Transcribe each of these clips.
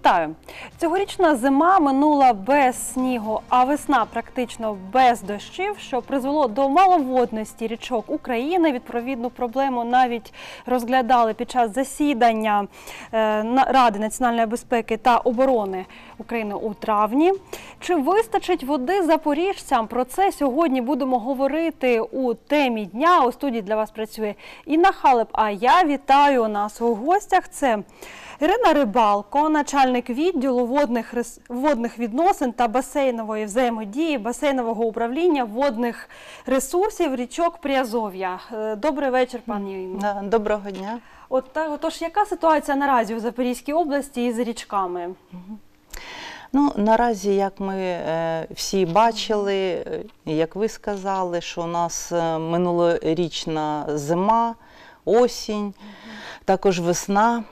Вітаю! Цьогорічна зима минула без снігу, а весна практично без дощів, що призвело до маловодності річок України. Відповідну проблему навіть розглядали під час засідання е, Ради національної безпеки та оборони України у травні. Чи вистачить води запоріжцям? Про це сьогодні будемо говорити у темі дня. У студії для вас працює Інна Халеп. А я вітаю нас у гостях. Це Ірина Рибалко, начальник відділу водних, водних відносин та басейнової взаємодії, басейнового управління водних ресурсів річок Приазов'я. Е, Добрий вечір, пані Інно. Да, Доброго дня. От так, отож, яка ситуація наразі у Запорізькій області із річками? Ну наразі, як ми е, всі бачили, е, як ви сказали, що у нас минулорічна зима, осінь, також весна.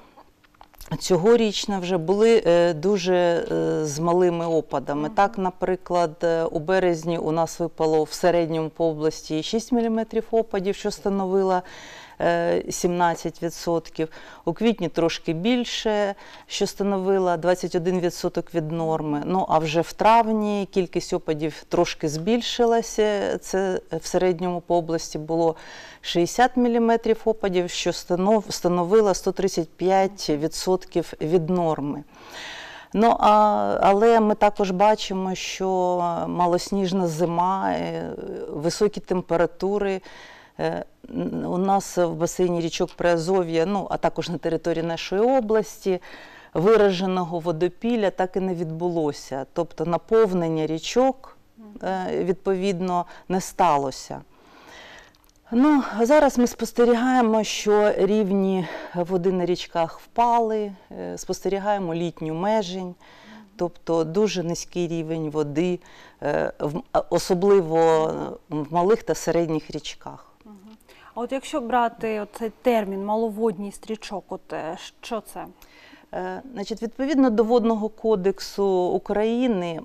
Цьогорічна вже були е, дуже е, з малими опадами. Так, наприклад, е, у березні у нас випало в середньому по області 6 мм опадів, що становило 17%. У квітні трошки більше, що становило 21% від норми. Ну а вже в травні кількість опадів трошки збільшилася. Це в середньому по області було 60 мм опадів, що становило 135% від норми. Ну, а, але ми також бачимо, що малосніжна зима, е, високі температури. Е, У нас в басейні річок Приазов'я, ну а також на території нашої області, вираженого водопілля так і не відбулося. Тобто наповнення річок е, відповідно не сталося. Ну, зараз ми спостерігаємо, що рівні води на річках впали, е, спостерігаємо літню межень, тобто дуже низький рівень води, особливо в малих та середніх річках. А от якщо брати цей термін маловодність річок, от е, що це? Е, Значить, відповідно до водного кодексу України.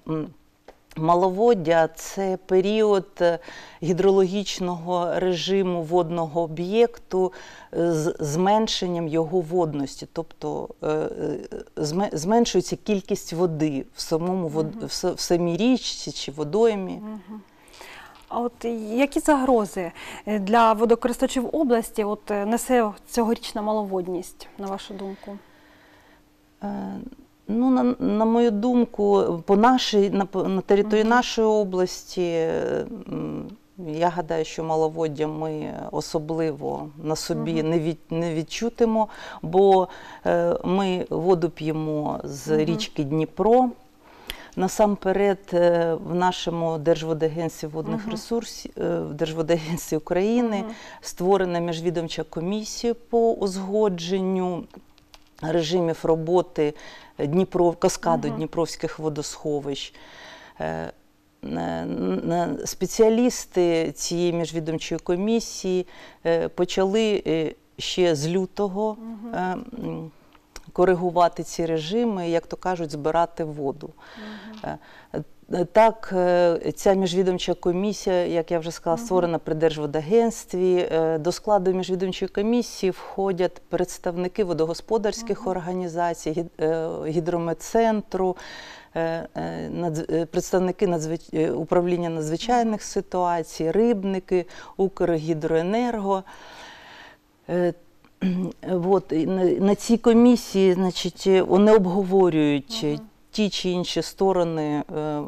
Маловоддя це період е, гідрологічного режиму водного об'єкту з зменшенням його водності, тобто зме- зменшується кількість води в самому в в самій річці чи водоймі. А от які загрози е, для водокористувачів області от е, несе цьогорічна маловодність, на вашу думку? Е, Ну, на, на мою думку, по нашій, на, на території нашої області, я гадаю, що маловоддя ми особливо на собі не, від, не відчутимо, бо е, ми воду п'ємо з річки Дніпро. Насамперед, е, в нашому Держводагентстві водних ресурсів, е, в Держводагентстві України створена міжвідомча комісія по узгодженню режимів роботи Дніпро, каскаду Дніпровських водосховищ. Е, Спеціалісти цієї міжвідомчої комісії почали ще з лютого м, коригувати ці режими, як то кажуть, збирати воду. Е, е, Так, е, ця міжвідомча комісія, як я вже сказала, створена при Держводагентстві. До складу міжвідомчої комісії входять представники водогосподарських організацій, гідрометцентру, представники надзвич- управління надзвичайних ситуацій, рибники, Укргідроенерго. От, на, цій комісії значить, е, вони обговорюють е, ті чи інші сторони е,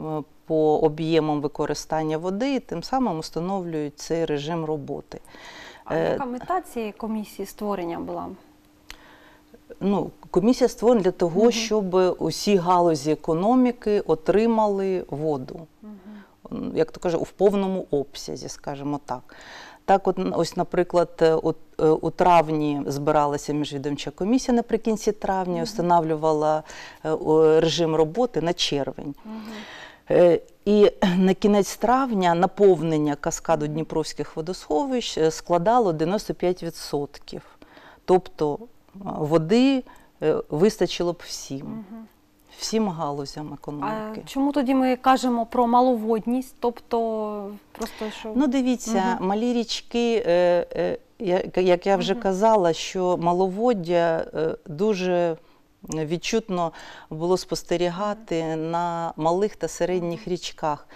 по об'ємам використання води і тим самим встановлюють цей режим роботи. А яка мета цієї комісії створення була? Ну, комісія створена для того, щоб усі галузі економіки отримали воду. М, Як то каже, у повному обсязі, скажімо так. Так, от, ось, наприклад, е, от, е, у травні збиралася міжвідомча комісія наприкінці травня, встановлювала е, режим роботи на червень. І на кінець травня наповнення каскаду Дніпровських водосховищ складало 95%. Тобто води вистачило б всім, всім галузям А економіки. чому тоді ми кажемо про маловодність? Тобто просто що Ну, дивіться, малі річки, е, е, як я вже казала, що маловоддя е, дуже відчутно було спостерігати на малих та середніх річках.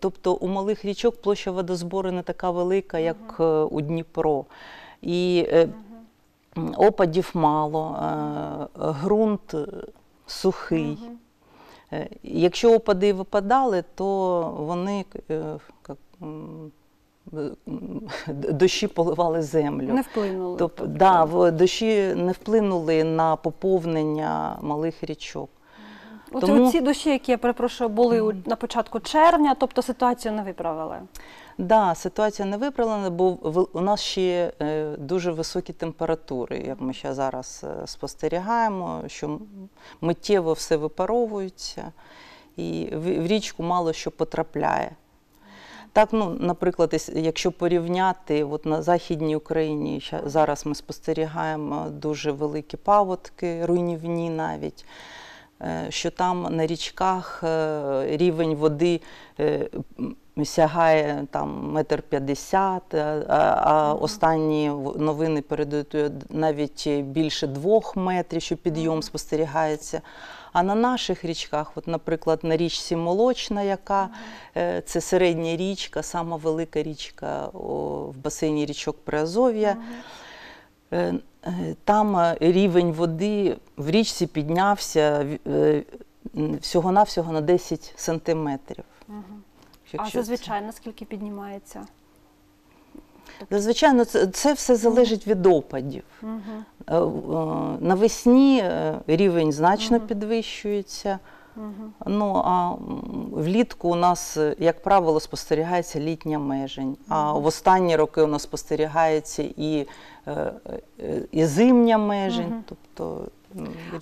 Тобто у малих річок площа водозбору не така велика, як у Дніпро. І опадів мало, ґрунт сухий. Угу. Якщо опади випадали, то вони е, дощі поливали землю. Не вплинули. Тобто, да, дощі не вплинули на поповнення малих річок. От тому- ці дощі, які я перепрошую, були у- на початку червня, тобто ситуацію не виправили. Да, ситуація не виправлена, бо у нас ще е, дуже високі температури, як ми ще зараз е, спостерігаємо, що миттєво все випаровується, і в, річку мало що потрапляє. Так, ну, наприклад, якщо порівняти, от на Західній Україні зараз ми спостерігаємо дуже великі паводки, руйнівні навіть, що там на річках е, рівень води е, сягає там метр п'ятдесят, а, останні новини передають е, навіть більше двох метрів, що підйом спостерігається. А на наших річках, от, наприклад, на річці Молочна, яка е, це середня річка, сама велика річка в басейні річок Приазов'я. Е, Там е, рівень води в річці піднявся е, всього-навсього на 10 сантиметрів. А Якщо це- зазвичай наскільки піднімається? Зазвичай ну, це, це все залежить від опадів. Угу. Навесні рівень значно підвищується. Угу. Ну а влітку у нас, е, як правило, спостерігається літня межень. А в останні роки у нас спостерігається і, е, е, і зимня межень. Тобто,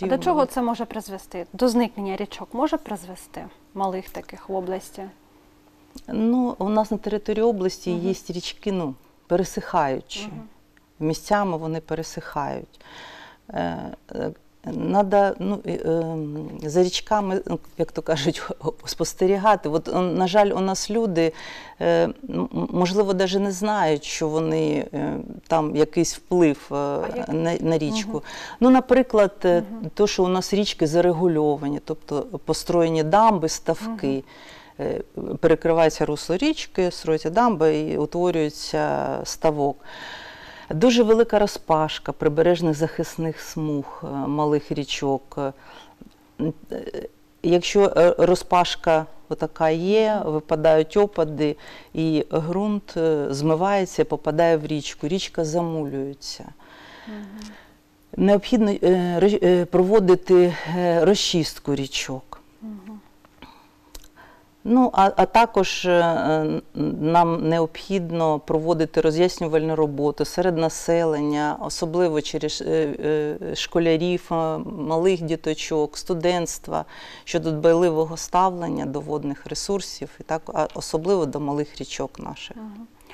А до чого це може призвести? До зникнення річок може призвести малих таких в області? Ну, у нас на території області є річки, ну, пересихаючі. Місцями вони пересихають. Надо ну, ем, за річками, як то кажуть, спостерігати. От, е, на жаль, у нас люди, е, можливо, навіть не знають, що вони е, там якийсь вплив е, як? на, на річку. Мгм. Ну, наприклад, Мгм. то, що у нас річки зарегульовані, тобто построєні дамби, ставки. Е, Перекривається русло річки, строїться дамба і утворюється ставок. Дуже велика розпашка прибережних захисних смуг е, малих річок. Е, Якщо е, розпашка така є, випадають опади, і ґрунт змивається, попадає в річку, річка замулюється. Необхідно ро- проводити розчистку річок. Угу. Ну, а, а також е, нам необхідно проводити роз'яснювальну роботу серед населення, особливо через е, е, школярів, малих діточок, студентства щодо дбайливого ставлення до водних ресурсів, і так, особливо до малих річок наших.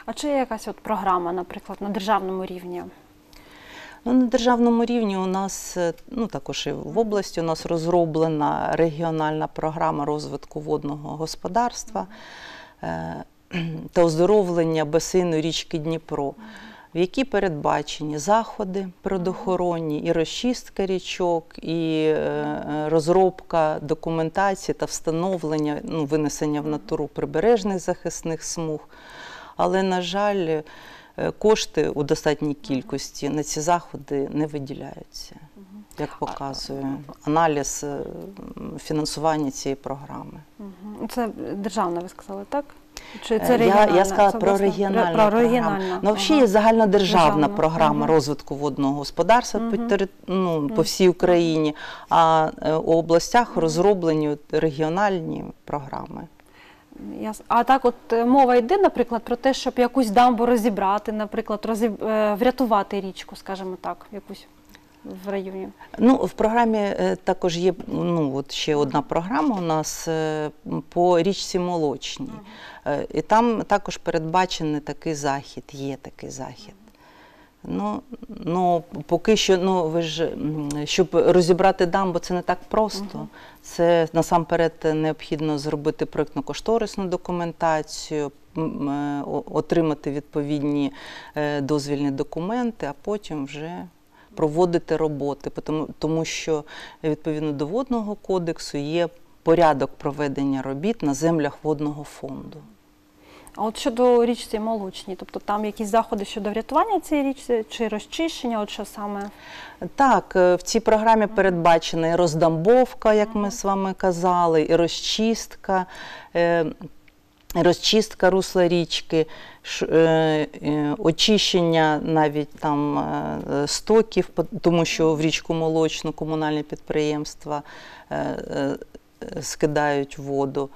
А чи є якась от програма, наприклад, на державному рівні? Ну, на державному рівні у нас, е, ну також і в області, у нас розроблена регіональна програма розвитку водного господарства е, та оздоровлення басейну річки Дніпро, в якій передбачені заходи природоохоронні, і розчистка річок, і е, розробка документації та встановлення, ну, винесення в натуру прибережних захисних смуг. Але, на жаль, кошти у достатній кількості на ці заходи не виділяються, як показує аналіз е, фінансування цієї програми. Угу. Це державна, ви сказали, так? Чи Е, це я, регіональна? я сказала Це про регіональну про програму. Ну, взагалі є загальнодержавна Державна. програма Мгм. розвитку водного господарства по, Мгм. тери- ну, по всій Україні, а е, у областях розроблені регіональні програми. Яс- А так, от е, мова йде, наприклад, про те, щоб якусь дамбу розібрати, наприклад, розіб... е, врятувати річку, скажімо так, якусь в районі. Ну, в програмі е, також є ну, от ще одна програма у нас по річці Молочній. Ага. І там також передбачений такий захід, є такий захід. Ну, ну, поки що, ну ви ж щоб розібрати дамбу, це не так просто. Це насамперед необхідно зробити проєктно-кошторисну документацію, е, отримати відповідні е, дозвільні документи, а потім вже проводити роботи, тому, тому що відповідно до водного кодексу є порядок проведення робіт на землях водного фонду. А от щодо річці молочній, тобто там якісь заходи щодо врятування цієї річці чи розчищення, от що саме? Так, е, в цій програмі передбачена і роздамбовка, як ми з вами казали, і розчистка, е, розчистка русла річки, е, очищення навіть там стоків, тому що в річку молочну комунальні підприємства скидають воду.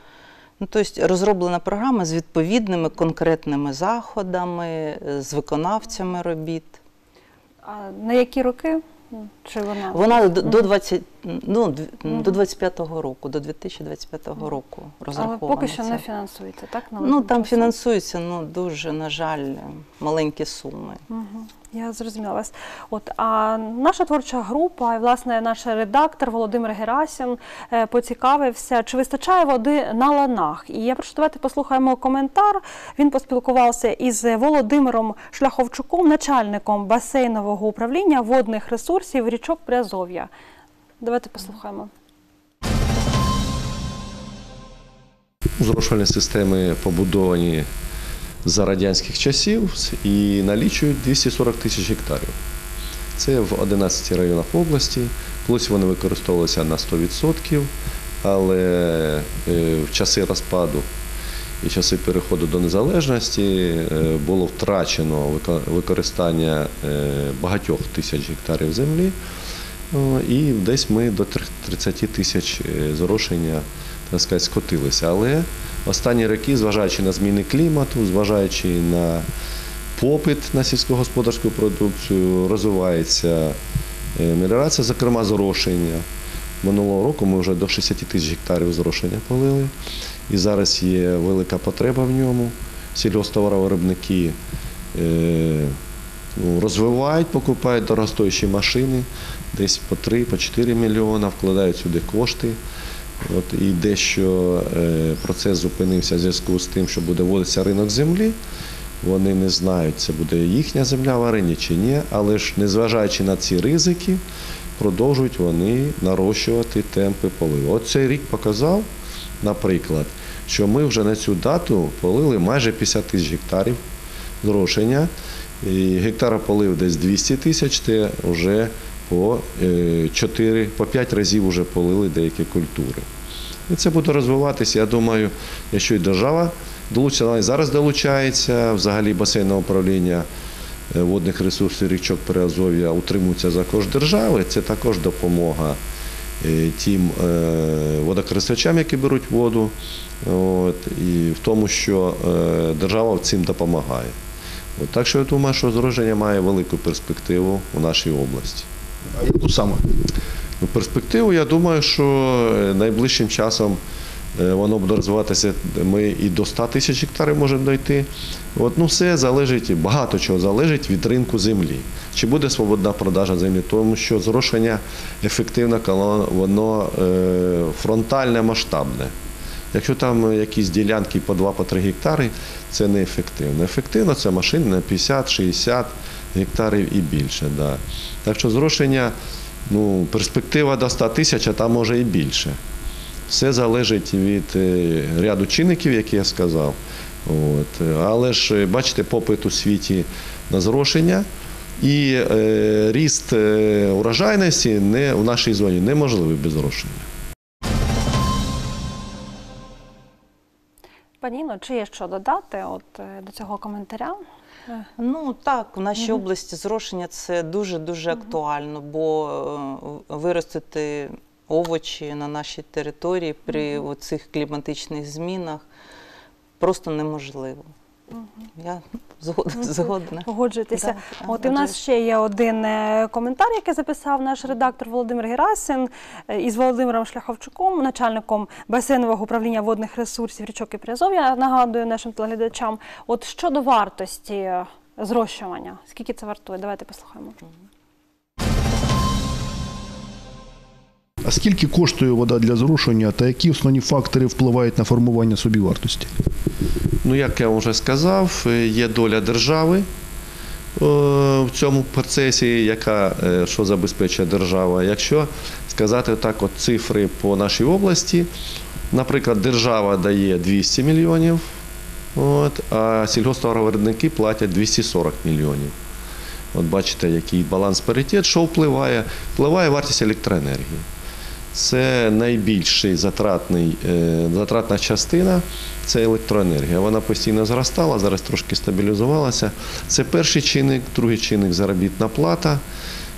Ну, тобто розроблена програма з відповідними конкретними заходами, е, з виконавцями робіт. А на які роки? Чи вона? Вона до, до 20, ну, до 25-го року, до 2025 року Але розрахована. поки що не фінансується, так? Ну, там фінансуються, ну, дуже, на жаль, маленькі суми. Мгм. Я зрозуміла вас. От а наша творча група, і власне наш редактор Володимир Герасін е, поцікавився, чи вистачає води на ланах. І я прошу давайте послухаємо коментар. Він поспілкувався із Володимиром Шляховчуком, начальником басейнового управління водних ресурсів річок Приазов'я. Давайте послухаємо. Зрошувальні системи побудовані за радянських часів і налічують 240 тисяч гектарів. Це в 11 районах області. Колись вони використовувалися на 100%, але е, в часи розпаду і часи переходу до незалежності е, було втрачено використання е, багатьох тисяч гектарів землі. І десь ми до 30 тисяч зрошення так сказати, скотилися. Але останні роки, зважаючи на зміни клімату, зважаючи на попит на сільськогосподарську продукцію, розвивається е, меліорація, зокрема зрошення. Минулого року ми вже до 60 тисяч гектарів зрошення полили. І зараз є велика потреба в ньому. Сільгосптоваровиробники е, ну, розвивають, покупають дорогостоящі машини, десь по 3, по 4 мільйона, вкладають сюди кошти. От, і дещо е, процес зупинився в зв'язку з тим, що буде вводитися ринок землі. Вони не знають, це буде їхня земля в арені чи ні, але ж незважаючи на ці ризики, продовжують вони нарощувати темпи поливу. От цей рік показав, наприклад, що ми вже на цю дату полили майже 50 тисяч гектарів зрошення. І гектара полив десь 200 тисяч, це вже по 4, по 5 разів вже полили деякі культури. І це буде розвиватися. Я думаю, якщо і держава долучиться, вона і зараз долучається, взагалі басейне управління е, водних ресурсів річок Приазов'я утримується за кошт держави. Це також допомога е, тим е, водокористувачам, які беруть воду, от, і в тому, що е, держава цим допомагає. От, так що я думаю, що зрошення має велику перспективу у нашій області. Яку саме? Ну, перспективу, я думаю, що е, найближчим часом е, воно буде розвиватися. Ми і до 100 тисяч гектарів можемо дойти. От, ну, все залежить, багато чого залежить від ринку землі. Чи буде свободна продажа землі, тому що зрошення ефективне, коли воно е, фронтальне, масштабне. Якщо там якісь ділянки по 2-3 гектари, це не ефективно. Ефективно це машини на 50-60 гектарів і більше. Да. Так що зрошення, ну, перспектива до 100 тисяч, а там може і більше. Все залежить від е, ряду чинників, які я сказав. От. Але ж е, бачите, попит у світі на зрошення і е, ріст е, урожайності не, в нашій зоні неможливий без зрошення. Пані Інно, чи є що додати от, е, до цього коментаря? Е, Ну так, в нашій угу. області зрошення це дуже дуже актуально, бо е, виростити овочі на нашій території при цих кліматичних змінах просто неможливо. Я згодна. Згодна. Погоджуєтеся. Да, От і в нас ще є один е, коментар, який записав наш редактор Володимир Герасин е, із Володимиром Шляховчуком, начальником басейнового управління водних ресурсів річок і Приазов'я. Нагадую нашим телеглядачам. От щодо вартості е, зрощування, скільки це вартує? Давайте послухаємо. А скільки коштує вода для зрошення та які основні фактори впливають на формування собівартості? Ну, як я вже сказав, е, є доля держави в цьому процесі, яка е, що забезпечує держава. Якщо сказати так, от цифри по нашій області, наприклад, держава дає 200 мільйонів, от, а сільгосптоваровиробники платять 240 мільйонів. От бачите, який баланс паритет, що впливає? Впливає вартість електроенергії. Це найбільший затратний, е, затратна частина це електроенергія. Вона постійно зростала, зараз трошки стабілізувалася. Це перший чинник, другий чинник заробітна плата.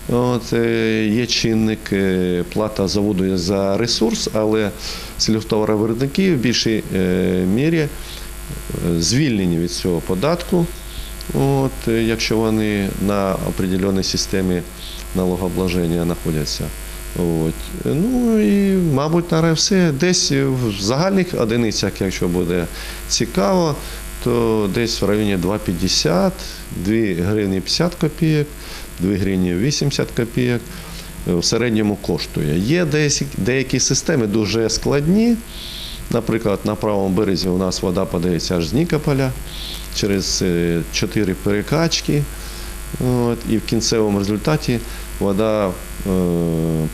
От, е, є чинник е, плата заводу за ресурс, але сільгосптоваровиробники в більшій мірі звільнені від цього податку. От, якщо вони на определеній системі налогообложення знаходяться. От. Ну і, мабуть, на все. Десь в загальних одиницях, якщо буде цікаво, то десь в районі 2,50, 2 гривні 50 копійок, 2 гривні 80 копійок. В середньому коштує. Є деякі, деякі системи дуже складні. Наприклад, на правому березі у нас вода подається аж з Нікополя через 4 перекачки. От, і в кінцевому результаті вода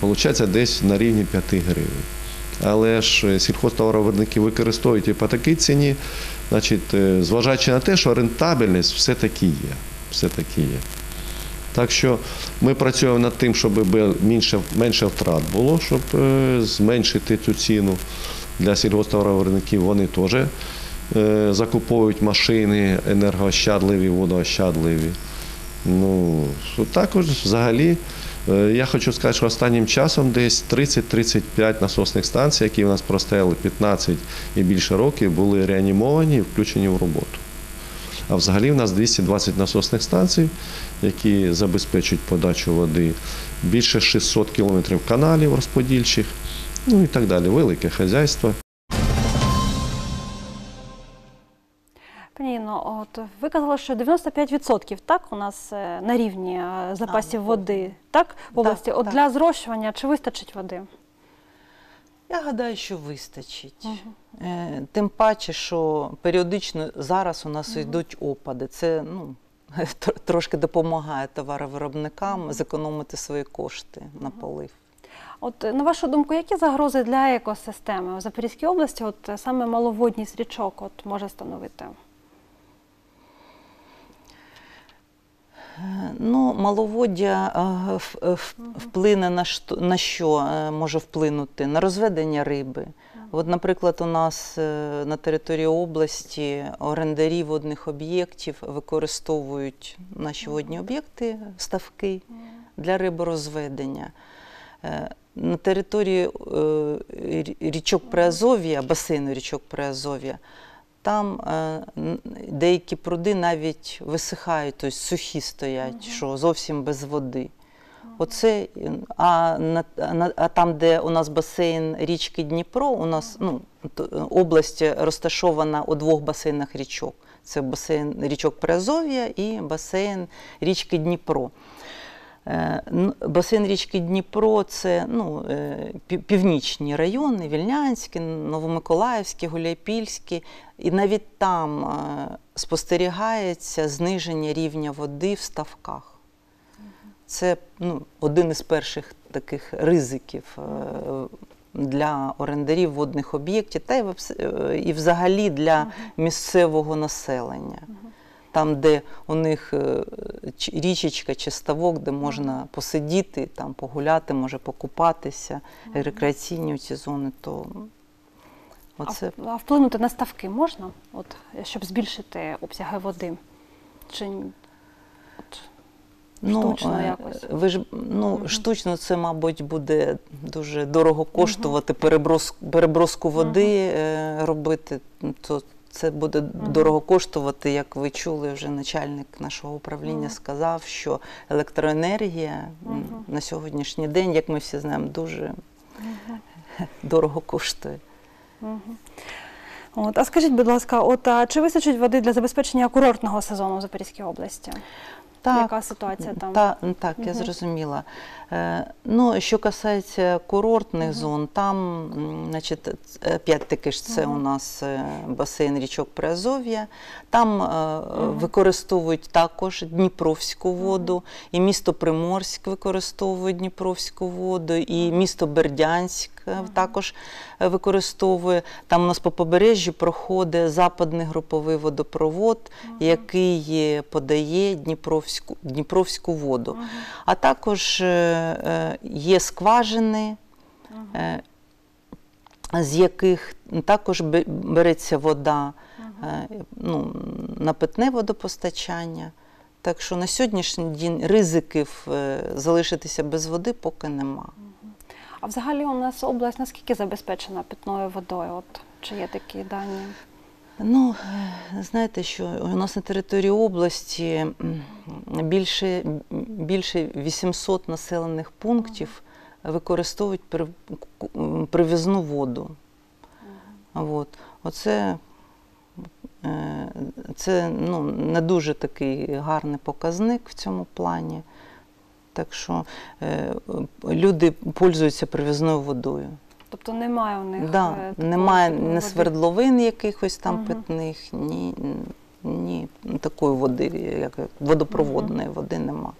виходить десь на рівні 5 гривень. Але ж сільхозтоваровиробники використовують і по такій ціні, значить, е, зважаючи на те, що рентабельність все-таки є. Все-таки є. Так що ми працюємо над тим, щоб менше, менше втрат було, щоб е, зменшити цю ціну для сільгосптоваровиробників. Вони теж е, закуповують машини енергоощадливі, водоощадливі. Ну, також взагалі, е, я хочу сказати, що останнім часом десь 30-35 насосних станцій, які в нас простояли 15 і більше років, були реанімовані і включені в роботу. А взагалі в нас 220 насосних станцій, які забезпечують подачу води, більше 600 кілометрів каналів розподільчих, ну і так далі. Велике хазяйство. Пані Інно, от ви казали, що 95% так у нас е, на рівні е, запасів Так. води, так в області. От так. для зрощування чи вистачить води? Я гадаю, що вистачить. Е, Тим паче, що періодично зараз у нас йдуть опади. Це ну, трошки допомагає товаровиробникам зекономити свої кошти на полив. От на вашу думку, які загрози для екосистеми у Запорізькій області, от саме маловодність річок, от може становити? Ну, маловоддя е, е, вплине на що, на що е, може вплинути? На розведення риби. От, наприклад, у нас на території області орендарі водних об'єктів використовують наші водні об'єкти, ставки для риборозведення. На території річок Приазов'я, басейну річок Приазов'я, там е, деякі пруди навіть висихають, тобто сухі стоять, що зовсім без води. Оце, е, а, на, а там, де у нас басейн річки Дніпро, у нас ну, область розташована у двох басейнах річок. Це басейн річок Приазов'я і басейн річки Дніпро. Е, Басейн річки Дніпро це ну, е, північні райони, Вільнянський, Новомиколаївський, Гуляйпільський. І навіть там е, спостерігається зниження рівня води в ставках. Це ну, один із перших таких ризиків для орендарів водних об'єктів та і взагалі для місцевого населення. Там, де у них е, річечка чи ставок, де можна посидіти, там погуляти, може покупатися, рекреаційні ці зони, то оце а вплинути на ставки можна, от, щоб збільшити обсяги води? Чи от, штучно е, якось? Ви ж ну штучно це, мабуть, буде дуже дорого коштувати переброс, переброску води е, робити. То це буде дорого коштувати, як ви чули, вже начальник нашого управління сказав, що електроенергія на сьогоднішній день, як ми всі знаємо, дуже дорого коштує. От, а скажіть, будь ласка, от а чи вистачить води для забезпечення курортного сезону в Запорізькій області? Так, Яка ситуація там? Та, так, я зрозуміла. Е, ну, що касається курортних зон, там, значить, ц- опять-таки ж це у нас е, басейн річок Приазов'я. Там е, використовують також Дніпровську воду, і місто Приморськ використовує Дніпровську воду, і місто Бердянськ е, також е, використовує. Там у нас по побережжю проходить западний груповий водопровод, який е, подає Дніпровську, Дніпровську воду. А також е, е, є скважини, е, з яких також береться вода е, ну, на питне водопостачання. Так що на сьогоднішній день ризиків е, залишитися без води поки нема. А взагалі у нас область наскільки забезпечена питною водою? От чи є такі дані? Ну, е, знаєте, що у нас на території області більше, більше 800 населених пунктів використовують привізну воду. От. Оце е, це ну, не дуже такий гарний показник в цьому плані. Так що е, люди пользуються привізною водою. Тобто немає у них Да, такого немає не ні води? свердловин якихось там угу. питних, ні, ні такої води, як водопроводної води нема.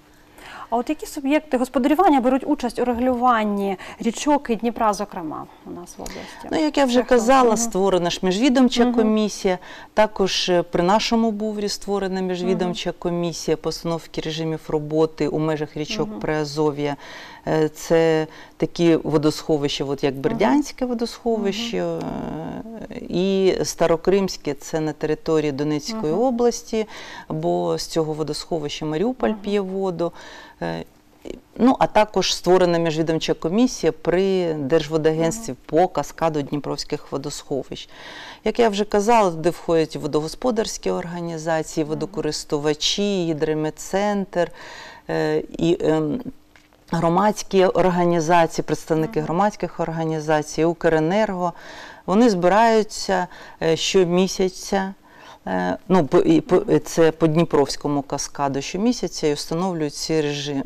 А от які суб'єкти господарювання беруть участь у регулюванні річок і Дніпра, зокрема, у нас в області? Ну, як я вже казала, створена ж міжвідомча Мгм. комісія. Також е, при нашому буврі створена міжвідомча комісія постановки режимів роботи у межах річок Мгм. Приазов'я. Е, Це такі водосховища, от як Бердянське водосховище е, і Старокримське, це на території Донецької Мгм. області, бо з цього водосховища Маріуполь п'є воду. Е, Ну, а також створена міжвідомча комісія при Держводагентстві по каскаду Дніпровських водосховищ. Як я вже казала, туди входять водогосподарські організації, водокористувачі, гідрометцентр е, і ем, громадські організації, представники громадських організацій, Укренерго. Вони збираються е, щомісяця. Е, Ну, це по Дніпровському каскаду щомісяця і встановлюють ці режим,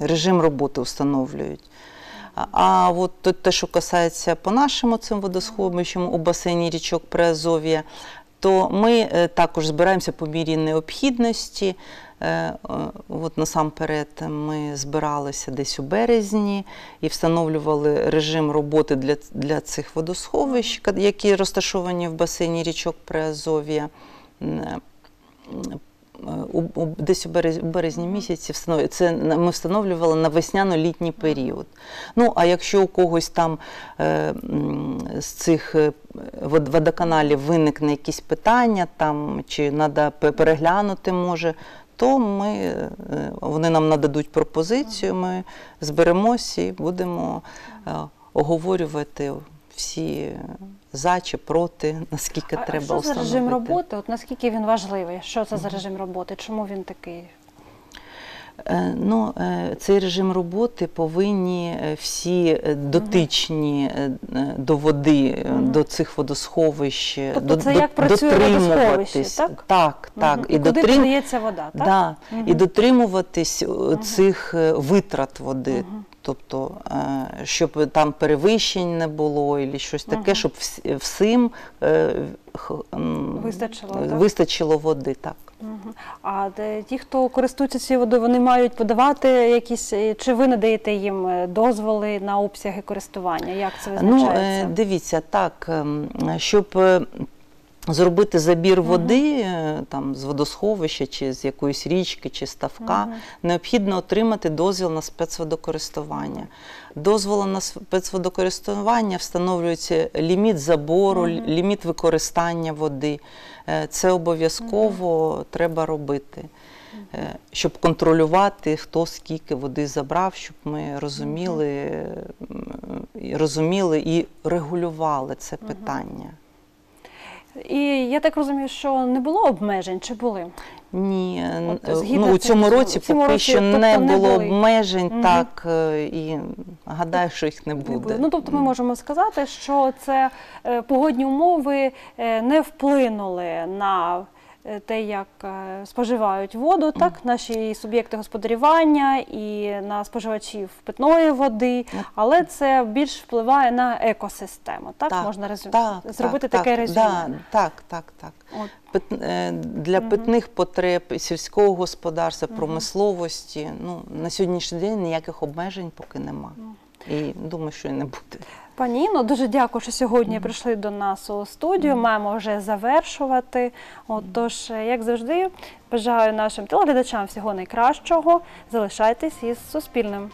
режим роботи встановлюють. А от те, що касається по нашому цим водосховищам у басейні річок Приазов'я, то ми е, також збираємося по мірі необхідності. Е, е, От насамперед ми збиралися десь у березні і встановлювали режим роботи для, для цих водосховищ, які розташовані в басейні річок Приазов'я. Десь у березні, у березні місяці встанов... це ми встановлювали на весняно-літній період. Ну, а якщо у когось там е, з цих е, водоканалів виникне якісь питання, там, чи треба переглянути може, то ми, е, вони нам нададуть пропозицію, ми зберемося і будемо е, оговорювати всі за чи проти, наскільки А треба що за режим роботи? От наскільки він важливий? Що це за режим роботи? Чому він такий? Е, Ну, е, цей режим роботи повинні е, всі дотичні до води, до цих водосховищ, Тобто це до- як працює дотримуватись. так? Так, так. Мгм. І, І куди дотрим... подається вода, так? Да, і дотримуватись е, цих витрат води. Мгм. Тобто, е, щоб там перевищень не було, і щось таке, Мгм. щоб всім е, Вистачило, так? вистачило води. Так. А де ті, хто користуються цією водою, вони мають подавати якісь, е, чи ви надаєте їм дозволи на обсяги користування? Як це Ну, визначається? е, дивіться, так, ем, щоб зробити забір води е, там, з водосховища чи з якоїсь річки чи ставка, Мгм. необхідно отримати дозвіл на спецводокористування. Дозволом на спецводокористування встановлюється ліміт забору, Мгм. ліміт використання води. Е, Це обов'язково треба робити. Е, Щоб контролювати, хто скільки води забрав, щоб ми розуміли, розуміли і регулювали це питання. І я так розумію, що не було обмежень, чи були? Ні, От, ну, у цьому році цьому поки році, що тобто, не не було були? обмежень, угу. так, е, і гадаю, що їх не Не буде. були. Ну тобто ми можемо сказати, що це е, погодні умови е, не вплинули на те, як е, споживають воду, так наші суб'єкти господарювання і на споживачів питної води, але це більш впливає на екосистему. Так, можна резю... зробити так, таке так, резюме. Да, так, так, так. От. Е, Для питних потреб сільського господарства, промисловості, ну, на сьогоднішній день ніяких обмежень поки нема. І думаю, що і не буде. Пані Інно, дуже дякую, що сьогодні прийшли до нас у студію. Маємо вже завершувати. Отож, як завжди, бажаю нашим телеглядачам всього найкращого. Залишайтесь із Суспільним.